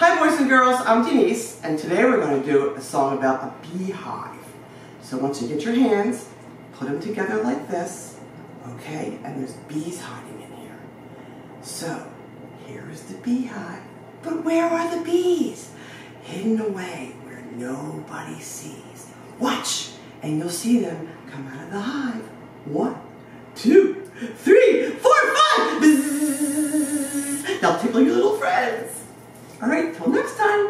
Hi boys and girls, I'm Denise, and today we're going to do a song about a beehive. So once you get your hands, put them together like this, okay? And there's bees hiding in here. So, here is the beehive. But where are the bees? Hidden away where nobody sees. Watch, and you'll see them come out of the hive. One, two, three, four, five! Bzzz. Now tickle your little friends. All right, till next time.